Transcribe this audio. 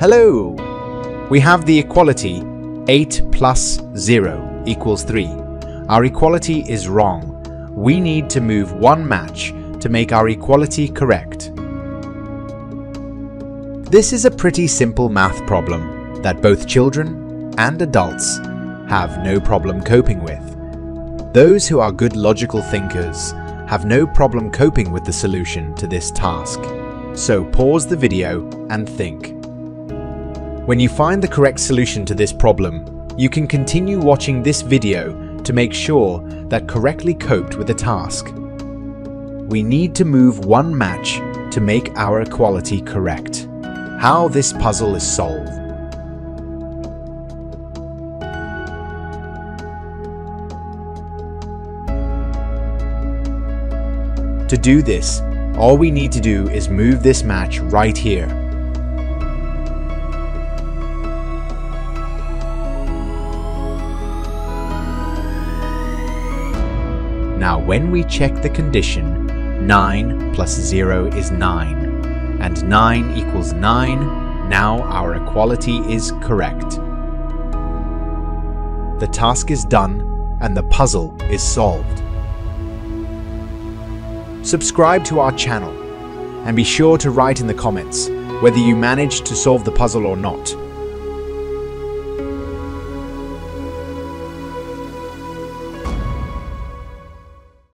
Hello! We have the equality 8 plus 0 equals 3. Our equality is wrong. We need to move one match to make our equality correct. This is a pretty simple math problem that both children and adults have no problem coping with. Those who are good logical thinkers have no problem coping with the solution to this task. So pause the video and think. When you find the correct solution to this problem, you can continue watching this video to make sure that correctly coped with the task. We need to move one match to make our equality correct. How this puzzle is solved. To do this, all we need to do is move this match right here. Now when we check the condition, 9 plus 0 is 9, and 9 equals 9, now our equality is correct. The task is done and the puzzle is solved. Subscribe to our channel and be sure to write in the comments whether you managed to solve the puzzle or not.